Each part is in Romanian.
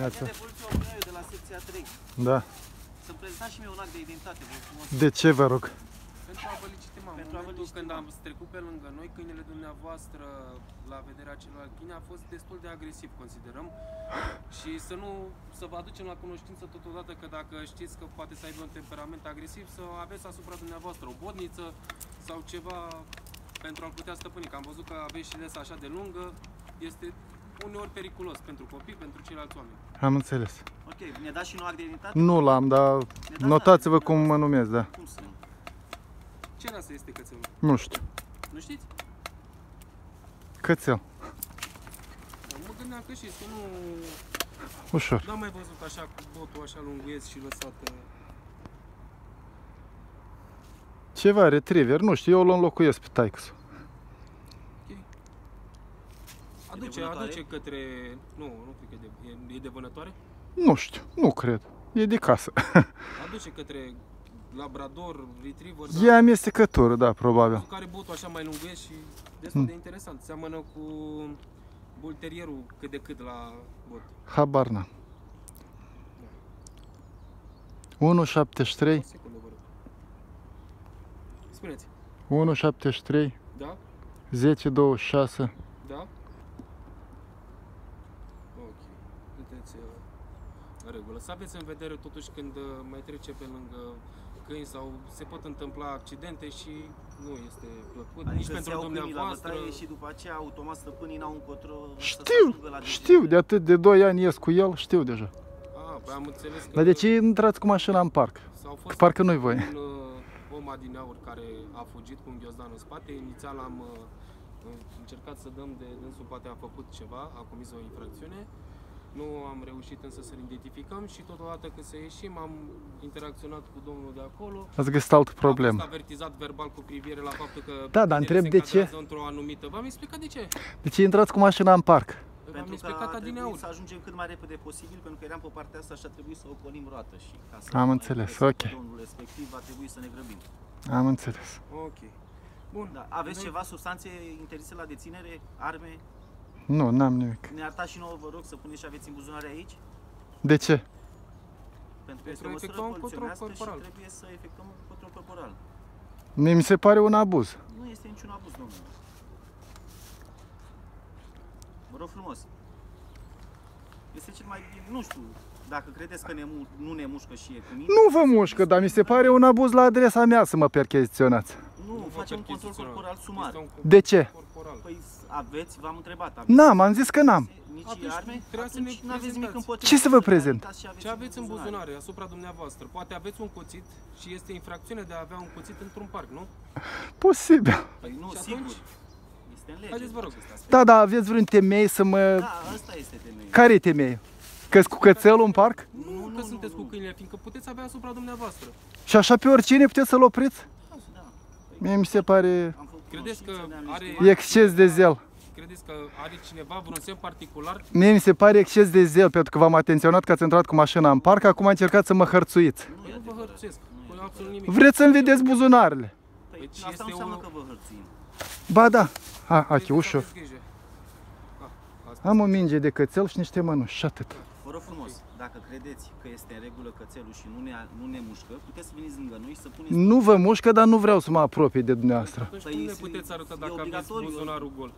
Neața. de Evoluție Obrăiu de la secția 3. Da. Să-mi prezentați și mie un act de identitate, vă frumos. De ce vă rog? Pentru a vă legitima, în Pentru a vă momentul când legitima. am trecut pe lângă noi, câinele dumneavoastră, la vederea celorlalți câini, a fost destul de agresiv, considerăm. Și să nu, să vă aducem la cunoștință totodată că dacă știți că poate să aibă un temperament agresiv, să aveți asupra dumneavoastră o bodniță sau ceva pentru a-l putea stăpâni. Că am văzut că aveți și lesa așa de lungă, este uneori periculos pentru copii, pentru ceilalți oameni. Am înțeles. Ok, ne dați și un act de identitate? Nu l-am, dar notați-vă cum mă numesc, da. Cum sunt? Ce rasă este cățelul? Nu știu. Nu știți? Cățel. Mă gândeam că știți, că nu... Ușor. N-am mai văzut așa cu botul așa lunguiesc și lăsată. Ceva, retriever, nu știu, eu îl înlocuiesc pe taix. Aduce, vânătoare? aduce către... Nu, nu cred că e de, e, e de vânătoare. Nu știu, nu cred. E de casă. Aduce către Labrador, Retriever, E amestecătură, da, probabil. Cu care botul așa mai lunguiesc și destul Hmm. de interesant. Seamănă cu bulterierul cât de cât la bot. Habar n-am. 1,73, O secundă, vă rog. Spuneți. 1,73, Da? 10, 26. Da? Ok. Puteți uh, în regulă. Să aveți în vedere totuși când uh, mai trece pe lângă câini sau se pot întâmpla accidente și nu este plăcut nici Adică se pentru iau câinii la dumneavoastră. bătaie și după aceea automat stăpânii n-au încotro să se Știu, ajungă la știu, degetele. de atât de 2 ani ies cu el, știu deja. Ah, păi am înțeles că Dar de ce intrați cu mașina în parc? s-au Că fost parcă nu-i voi. un uh, om adineaur care a fugit cu un ghiozdan în spate. Inițial am uh, încercat să dăm de dânsul, poate a făcut ceva, a comis o infracțiune. Nu am reușit însă să-l identificăm și totodată când să ieșim am interacționat cu domnul de acolo. Ați găsit altă Am problemă. fost avertizat verbal cu privire la faptul că Da, dar câinele întreb se de ce? încadrează într-o anumită. V-am explicat de ce. De ce intrați cu mașina în parc? V-am Pentru că explicat a trebuit adineauri. să ajungem cât mai repede posibil, pentru că eram pe partea asta și a trebuit să ocolim roată și ca să Am mai înțeles, găsim ok. pe Domnul respectiv a trebuit să ne grăbim. Am înțeles. Ok. Bun. Da. Aveți ceva substanțe interzise la deținere, arme? Nu, n-am nimic. Ne arătați și nouă, vă rog, să puneți și aveți în buzunare aici? De ce? Pentru că Pentru este o a măsură efectua un control poliționească și corporal. trebuie să efectuăm un control corporal. Mie mi se pare un abuz. Nu este niciun abuz, domnule. Vă rog frumos. Este cel mai bine, nu știu, dacă credeți că ne, mu- nu ne mușcă și e cu mine, Nu vă mușcă, dar mi se pare un abuz la adresa mea să mă percheziționați. nu, vă facem un control percheziționăm. corporal sumar. Este un De ce? Corporal. Păi aveți, v-am întrebat, aveți N-am, am zis că n-am. nici Atunci arme? trebuia să ne Atunci n-aveți nimic prezentați. împotriva. Ce să vă Să prezint? arătați Ce aveți în buzunare asupra dumneavoastră? Poate aveți un cuțit și este infracțiune de a avea un cuțit într-un parc, nu? Posibil. Păi nu, Și sigur. atunci? Este în lege. Haideți, vă rog. acest aspect. Da, da, aveți vreun temei să mă... Da, ăsta este temeiul. Care e temeiul? că cu cățelul în parc? Nu, Nu, că nu, sunteți nu, cu câinile, fiindcă puteți avea asupra dumneavoastră. Și așa pe oricine puteți să-l opriți? Da. Păi, Mie mi se pare am făcut Credeți că cunoștință, ne-am are- estimat. exces de zel. Credeți că are cineva vreun semn particular? Mie mi se pare exces de zel, pentru că v-am atenționat că ați intrat cu mașina în parc, acum încercați să mă hărțuiți. Nu e Păi nu vă adevărat. hărțuiesc. Nu Cu e absolut nimic. Vreți să-mi vedeți buzunarele? Păi, Deci asta este nu înseamnă o- că vă hărțim. Ba da. A, Trebuie achi, să ușor. aveți grijă. Ah, asta. Am o minge de cățel și niște mănuși și atât. Vă rog frumos, dacă credeți că este în regulă cățelul și nu ne, nu ne mușcă, puteți să veniți lângă noi și să puneți... Nu vă mușcă, dar nu vreau să mă apropii de dumneavoastră. Atunci Păi cum ne este- puteți arăta e dacă aveți obligatoriu. buzunarul gol?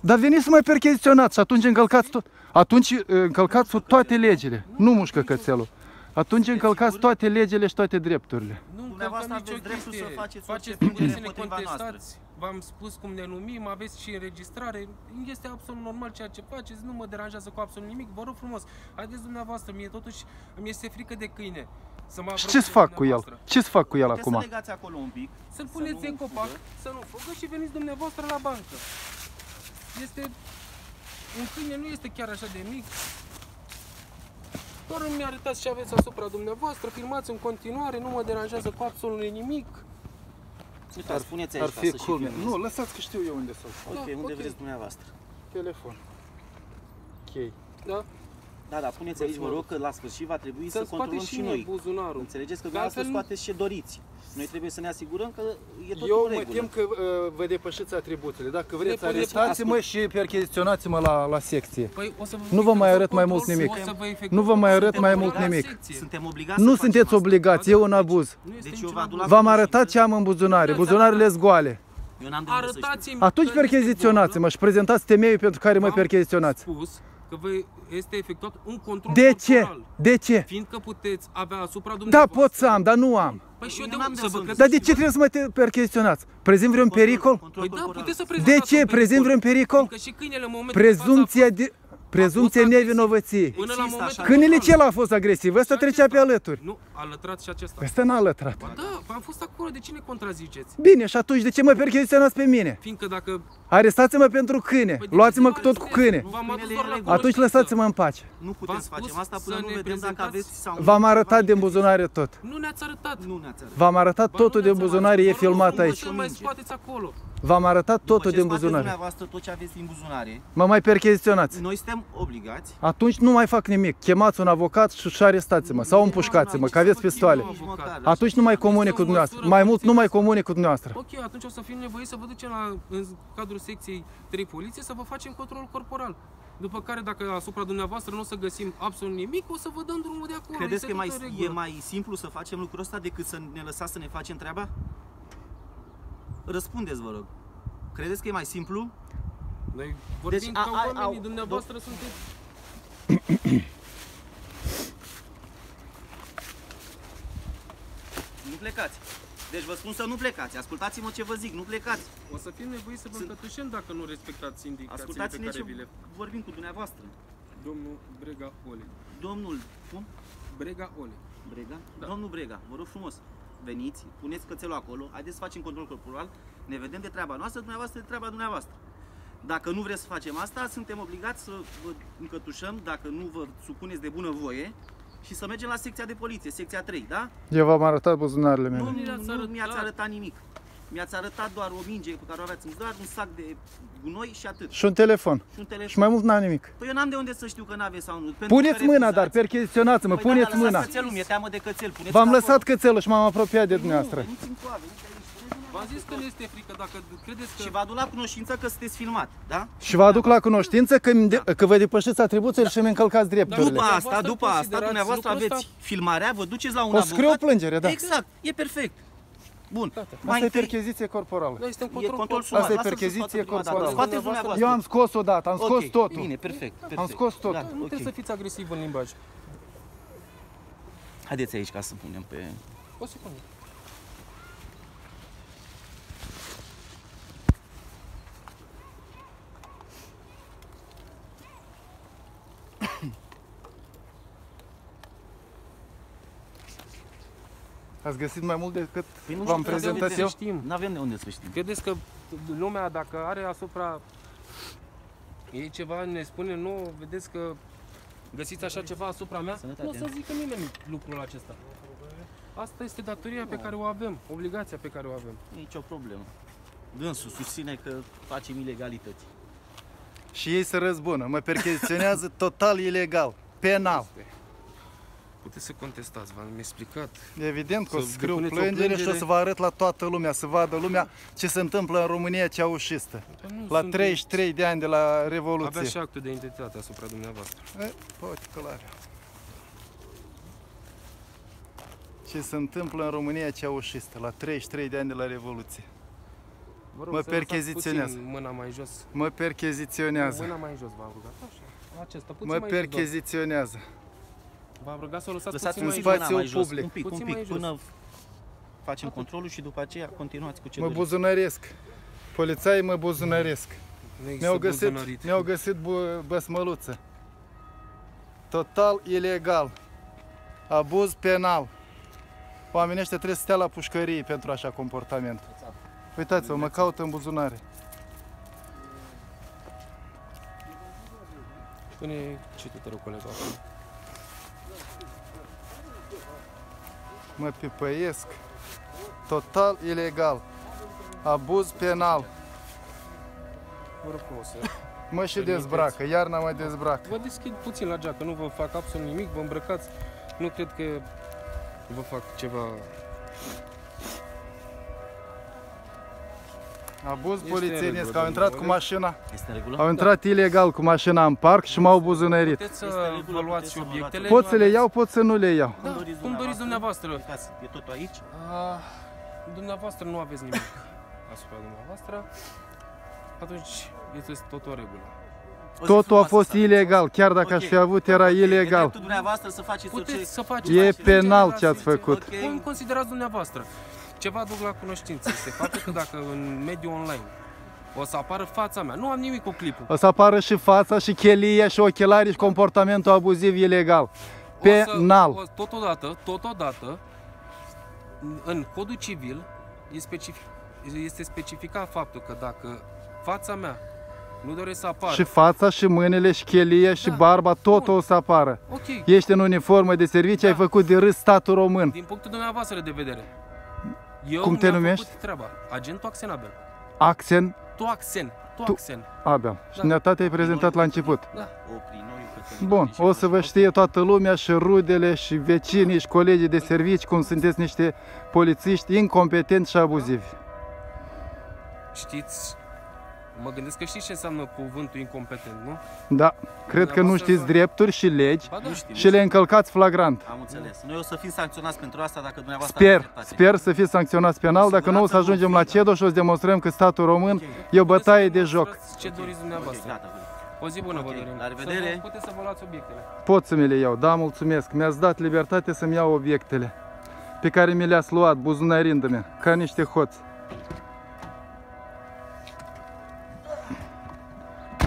Dar veniți să mă percheziționați și atunci încălcați tot. Atunci uh, încălcați toate legile. Nu mușcă cățelul. Atunci încălcați toate legile și toate drepturile. Nu Dumneavoastră încălcăm nicio aveți dreptul chestie. să faceți Faceți orice puteți să ne împotriva contestați. V-am spus cum ne numim, aveți și înregistrare. Este absolut normal ceea ce faceți, nu mă deranjează cu absolut nimic. Vă rog frumos, haideți dumneavoastră, mie totuși îmi este frică de câine. Să mă Și apropii ce-ți de fac cu el? dumneavoastră. Ce-ți fac cu el Puteți să acum? legați acolo un pic. Să-l Să puneți nu în copac, fugă. să nu fugă și veniți dumneavoastră la bancă. Este... Un câine nu este chiar așa de mic. Doar îmi arătați ce aveți asupra dumneavoastră, filmați în continuare, nu mă deranjează cu absolut nimic. Uitați, spuneți aici Ar ca fi să și culme. filmez. Nu, lăsați că știu eu unde să-l fac. Ok, Da, unde ok. vreți dumneavoastră. Telefon. Ok. Da? Da, da, puneți aici, vă rog, că la sfârșit va trebui să, Să scoate controlăm și și mie noi. buzunarul. Înțelegeți că Că dumneavoastră altfel nu- scoateți ce doriți. Noi trebuie să ne asigurăm că e tot Eu în mă regulă. tem că uh, vă depășiți atribuțiile. Dacă vreți, Ne- ne- arestați-mă și percheziționați-mă la, la secție. Păi, o să vă Nu vă mai efectuăm arăt mai control, mult nimic. o să vă efectuăm Nu vă mai arăt control mai la mult nimic. secție. Suntem obligați Nu să facem sunteți asta. obligați, e un abuz. Nu este Deci eu niciun vă abuz. adun la V-am arătat ce am în buzunare. Buzunarele sunt goale. Eu n-am de unde să știu. Arătați-mi Atunci că este percheziționați-mă și prezentați temeiul pentru care mă V-am percheziționați. spus că vă este efectuat un control De ce? corporal. De ce? Fiindcă puteți avea asupra Da, dumneavoastră. pot să am, dar nu am. Păi și eu Eu de n-am unde de să vă unde. cred? Dar de ce trebuie să mă te- percheziționați? Prezint vreun Control- pericol? control Păi da, corporal. puteți să De prezentați ce? un Prezint vreun pericol? Fiindcă și câinele în momentul de față Prezumția de... Prezumția agresiv. nevinovăției. Până la Există momentul așa- Câinele control. ce a fost agresiv? Ăsta Și trecea pe acesta. alături. Nu, a lătrat și acesta. Ăsta n-a lătrat. Ba da, am fost acolo, de ce ne contraziceți? Bine, și atunci de ce mă percheziționați pe mine? Fiindcă dacă... Arestați-mă pentru câine. Păi de Luați-mă ce tot cu arestați? câine. V-am adus Câinele doar e la regulă. Atunci cunoștință. lăsați-mă în pace. Nu putem să V-am facem spus asta până să nu ne vedem dacă prezentați- aveți sau nu. V-am arătat din ceva buzunare tot. Nu ne-ați arătat. Nu ne-ați arătat. V-am arătat Ba, totul nu din ne-ați buzunare, e arătat. Vă rog filmat frumos aici. Să mai scoateți acolo. V-am arătat După totul ce din scoateți buzunare. dumneavoastră tot ce aveți din buzunare, Mă mai percheziționați. noi suntem obligați Atunci nu mai fac nimic. Chemați un avocat și și arestați-mă sau împușcați-mă, că aveți pistoale. Nici măcar. Atunci nu mai comunic cu dumneavoastră. Mai mult nu mai comunic cu dumneavoastră. Ok, atunci o să fim nevoiți să vă ducem la, în cadrul secției 3 poliție să vă facem control corporal. După care, dacă asupra dumneavoastră nu o să găsim absolut nimic, o să vă dăm drumul de acolo. Credeți Este că e mai, tot în e regulă. mai simplu să facem lucrul ăsta decât să ne lăsați să ne facem treaba? Răspundeți, vă rog. Credeți că e mai simplu? Noi vorbim Deci, ca a- a- oamenii, au- dumneavoastră sunteți... Nu plecați. Deci vă spun să nu plecați. Ascultați-mă ce vă zic, nu plecați. O să fim nevoiți să vă Sunt- încătușăm dacă nu respectați indicațiile pe Ascultați-ne care ce vi le... vorbim cu dumneavoastră. Domnul Brega Ole. Domnul, cum? Brega Ole. Brega? Da. Domnul Brega, vă rog frumos, veniți, puneți cățelul acolo, haideți să facem control corporal, ne vedem de treaba noastră, dumneavoastră de treaba dumneavoastră. Dacă nu vreți să facem asta, suntem obligați să vă încătușăm, dacă nu vă supuneți de bună voie, și să mergem la secția de poliție, secția 3, da? Eu v-am arătat buzunarele Nu, mele. ni nu, le-ați nu arătat. mi-ați arătat nimic. Mi-ați arătat doar o minge pe care o aveați în doar un sac de gunoi și atât. Și un telefon. Și un telefon. Și mai mult n-am nimic. Păi eu n-am de unde să știu că n-aveți sau nu. Pentru Puneți că mâna, refuzați. dar percheziționați-mă, Păi da, puneți dar lăsați mâna. Cățelul, mi-e teamă de cățel. Puneți V-am acolo. lăsat cățelul și m-am apropiat de Nu, dumneavoastră. veniți încoa, veniți aici, puneți mâna V-am zis că nu este frică dacă credeți că... Și vă aduc la cunoștință că sunteți filmat, da? Și vă aduc la cunoștință că, îmi de- că vă depășiți atribuțiile și îmi încălcați drepturile. După asta, Dumneavoastră după asta, considerați dumneavoastră lucrul aveți ăsta? filmarea, vă duceți la un O avocat. scriu o plângere, da. Exact, e perfect. Bun. Tata, Mai Asta e întâi, percheziție corporală. Noi suntem e control, control corporal. Asta e sumat. Lasă-l să percheziție scoată prima dată. corporală. Scoateți dumneavoastră. Eu am scos odată, am scos Ok, totul. Bine, perfect, perfect. Am scos totul. Gata, Nu ok. trebuie să fiți agresiv în limbaj. Haideți aici ca să punem pe... O secundă. Ați găsit mai mult decât Păi nu v-am știu, prezentat n-avem eu? de- Știm. N-avem de unde să știm. Credeți că lumea, dacă are asupra ei ceva, ne spune, nu, vedeți că găsiți așa ceva asupra mea? Sănătate. Nu o să zică nimeni lucrul acesta. Asta este datoria pe care o avem, obligația pe care o avem. Nici o problemă. Dânsul susține că facem ilegalități. Și ei se răzbună. Mă percheziționează total ilegal. Penal. Puteți să contestați, v-am explicat. Evident că o Să să scriu depuneți o plângere și o plângere. să vă arăt la toată lumea, să vadă lumea ce se întâmplă în România ceaușistă. Dar nu La sunt- 33 de ani de la Revoluție. Avea și actul de identitate asupra dumneavoastră. E, poate că l-are. Ce se întâmplă în România ceaușistă, la 33 de ani de la Revoluție. Vă rog Mă să lăsați percheziționează. puțin Mâna mai jos. Mă percheziționează. Mâna mai jos v-am rugat. Așa. Acesta, puțin Mă mai jos, percheziționează. doamnă. V-am rugat să o lăsați Lăsați puțin un mai spațiu jos. mâna mai jos, public. un pic, Puțin un pic, mai jos. până facem controlul și după aceea continuați cu ce Mă doriți. buzunăresc. Polițaii mă buzunăresc. Nu există Mi-au găsit, buzunărit. mi-au găsit bu- băsmăluță. Total ilegal. Abuz penal. Oamenii ăștia trebuie să stea la pușcărie pentru așa comportament. Uitați-vă, mă caută în buzunare. Spune ce te rog, colega Mă pipăiesc. Total ilegal. Abuz penal. Vă rog frumos să Mă și Permiteți. dezbracă, iarna mă dezbracă. Vă deschid puțin la geacă, nu vă fac absolut nimic, vă îmbrăcați. Nu cred că vă fac ceva... Abuz Este polițienesc, regulă, au intrat cu domnule. mașina, Este în regulă? au intrat ilegal cu mașina în parc și m-au buzunărit. Puteți Este să regulă, vă luați puteți și să vă obiectele. Pot să le iau, pot să nu le iau. Da, cum doriți dumneavoastră. Uitați, E totul aici? Ah, dumneavoastră nu aveți nimic asupra dumneavoastră. Atunci este tot o regulă. O zi Totul a frumoasă fost să aveți. ilegal, chiar dacă aș fi avut era Ok, E ilegal. dreptul dumneavoastră să faceți tot ce... Puteți să faceți E orice penal generație, ce ați făcut. Ok. Cum considerați dumneavoastră? Ce vă aduc la cunoștință este faptul că dacă în mediul online o să apară fața mea, nu am nimic cu clipul. O să apară și fața, și chelia, și ochelarii, și comportamentul abuziv ilegal. O Penal. Să, o, totodată, totodată, în codul civil e specific, este specificat faptul că dacă fața mea nu doresc să apară, Și fața, și mâinile, și chelia, și Da. barba, totul Bun. o să apară. ok, Ești în uniformă de serviciu, ai Da. făcut de râs statul român. din punctul dumneavoastră de vedere, eu Cum te mi-am numești? făcut treaba. Agent Toaxen Abel. Axen Toaxen. Toaxen. Abel. Și Da. dumneata te-ai prezentat la început. Da. Opri noi, Cătălin, Bun, și o să vă faci- știe toată lumea și rudele și vecinii și colegii de servici cum sunteți niște polițiști incompetenți și abuzivi. Știți, mă gândesc că știți ce înseamnă cuvântul incompetent, nu? Da, cred că nu Dumneavoastră știți vă- drepturi și legi Ba da. Nu știu, și le încălcați flagrant. Am înțeles. Noi o să fim sancționați pentru asta dacă dumneavoastră Sper, aveți dreptate. sper să fiți sancționați penal, dacă nu o să ajungem la Cedoș și o să demonstrăm că statul român e o bătaie de joc. Demonstrați Ce doriți Ok, dumneavoastră. gata. O zi bună Ok, vă dorim. la revedere. Să vă, puteți să vă luați obiectele. Pot să mi le iau, da, mulțumesc. Mi-ați dat libertate să-mi iau obiectele pe care mi le-ați luat, buzunărindu-mi, ca niște hoți.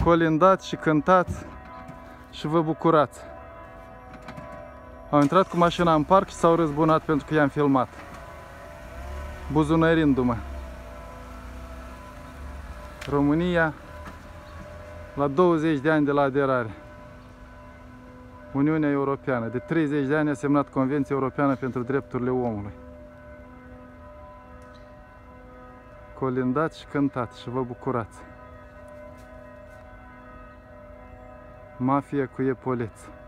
Colindați și cântați și vă bucurați. Au intrat cu mașina în parc și s-au răzbunat pentru că i-am filmat. Buzunărindu-mă. România la 20 de ani de la aderare. Uniunea Europeană. De 30 de ani a semnat Convenția Europeană pentru Drepturile Omului. Colindați și cântați și vă bucurați. Mafia cu epoleți.